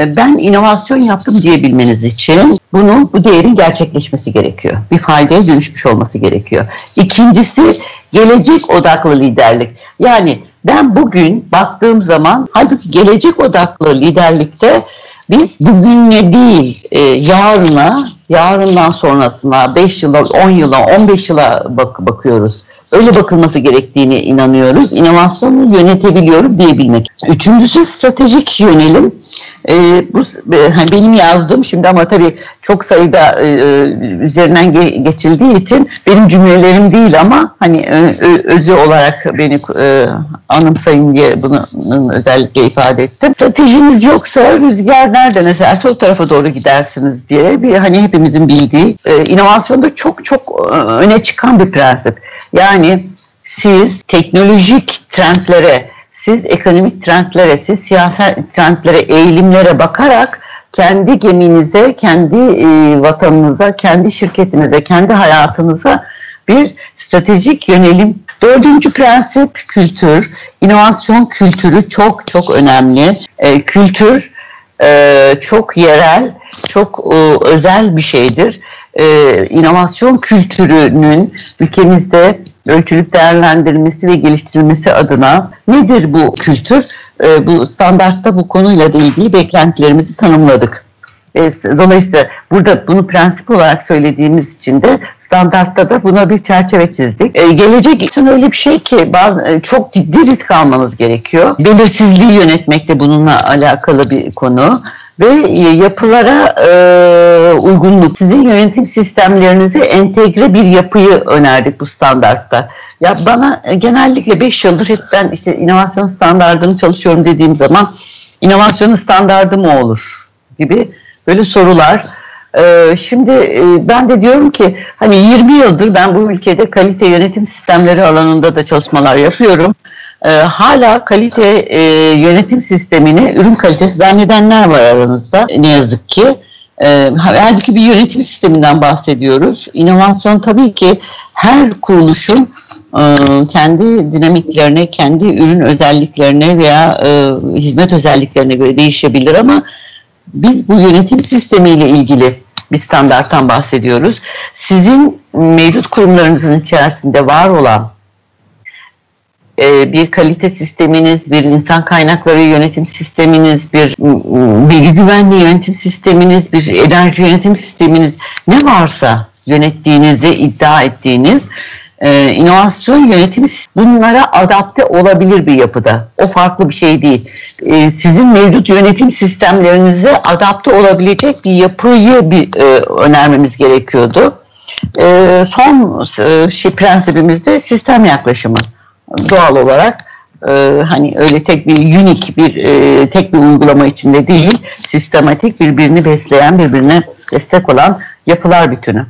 E, ben inovasyon yaptım diyebilmeniz için bunun bu değerin gerçekleşmesi gerekiyor. Bir faydaya dönüşmüş olması gerekiyor. İkincisi gelecek odaklı liderlik. Yani ben bugün baktığım zaman halbuki gelecek odaklı liderlikte biz bugüne değil e, yarına, yarından sonrasına 5 yıla, 10 yıla, 15 yıla bak bakıyoruz. Öyle bakılması gerektiğini inanıyoruz. İnovasyonu yönetebiliyorum diyebilmek. Üçüncüsü stratejik yönelim. E, bu e, hani benim yazdığım şimdi ama tabii çok sayıda e, e üzerinden ge, geçildiği için benim cümlelerim değil ama hani ö, özü olarak beni e, anımsayın diye bunu özellikle ifade ettim. Stratejiniz yoksa rüzgar nereden eserse o tarafa doğru gidersiniz diye bir hani hepimizin bildiği e, inovasyonda çok çok e, öne çıkan bir prensip. Yani siz teknolojik trendlere siz ekonomik trendlere, siz siyaset trendlere, eğilimlere bakarak kendi geminize, kendi e, vatanınıza, kendi şirketinize, kendi hayatınıza bir stratejik yönelim. Dördüncü prensip kültür. İnovasyon kültürü çok çok önemli. E, kültür e, çok yerel, çok e, özel bir şeydir. E, inovasyon kültürünün ülkemizde ölçülüp değerlendirilmesi ve geliştirilmesi adına nedir bu kültür? E, bu standartta bu konuyla ilgili beklentilerimizi tanımladık. E, dolayısıyla burada bunu prensip olarak söylediğimiz için de standartta da buna bir çerçeve çizdik. E, gelecek için öyle bir şey ki bazı, çok ciddi risk almanız gerekiyor. Belirsizliği yönetmek de bununla alakalı bir konu ve yapılara e, uygunluk. Sizin yönetim sistemlerinizi entegre bir yapıyı önerdik bu standartta. Ya bana e, genellikle 5 yıldır hep ben işte inovasyon standartını çalışıyorum dediğim zaman inovasyonun standardı mı olur gibi böyle sorular. Ee, şimdi e, ben de diyorum ki hani 20 yıldır ben bu ülkede kalite yönetim sistemleri alanında da çalışmalar yapıyorum e, hala kalite e, yönetim sistemini ürün kalitesi zannedenler var aranızda ne yazık ki. E, halbuki bir yönetim sisteminden bahsediyoruz. İnovasyon tabii ki her kuruluşun e, kendi dinamiklerine, kendi ürün özelliklerine veya e, hizmet özelliklerine göre değişebilir ama biz bu yönetim sistemiyle ilgili bir standarttan bahsediyoruz. Sizin mevcut kurumlarınızın içerisinde var olan e, bir kalite sisteminiz, bir insan kaynakları yönetim sisteminiz, bir bilgi güvenliği yönetim sisteminiz, bir enerji yönetim sisteminiz ne varsa yönettiğinizi iddia ettiğiniz e, inovasyon yönetimi bunlara adapte olabilir bir yapıda. O farklı bir şey değil. E, sizin mevcut yönetim sistemlerinize adapte olabilecek bir yapıyı bir, e, önermemiz gerekiyordu. E, son e, şey, prensibimiz de sistem yaklaşımı doğal olarak e, hani öyle tek bir unik bir e, tek bir uygulama içinde değil sistematik birbirini besleyen birbirine destek olan yapılar bütünü.